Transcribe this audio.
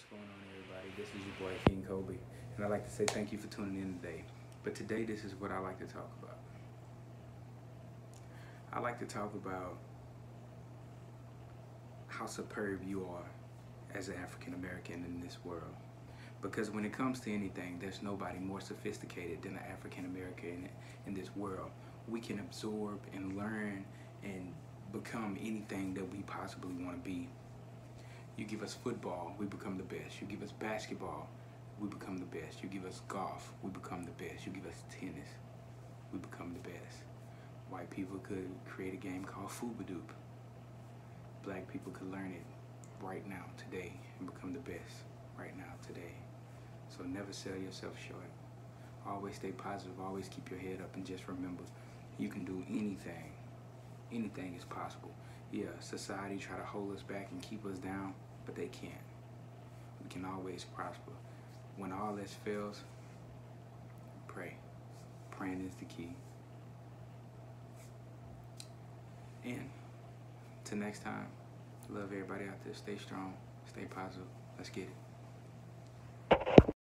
What's going on, everybody? This is your boy King Coby, and I'd like to say thank you for tuning in today. But today, this is what I like to talk about. I like to talk about how superb you are as an African American in this world. Because when it comes to anything, there's nobody more sophisticated than an African American in, in this world. We can absorb and learn and become anything that we possibly want to be. You give us football, we become the best. You give us basketball, we become the best. You give us golf, we become the best. You give us tennis, we become the best. White people could create a game called Fubadoop. Black people could learn it right now, today, and become the best right now, today. So never sell yourself short. Always stay positive, always keep your head up, and just remember, you can do anything. Anything is possible. Yeah, society try to hold us back and keep us down, but they can't. We can always prosper. When all else fails, pray. Praying is the key. And till next time, love everybody out there. Stay strong, stay positive. Let's get it.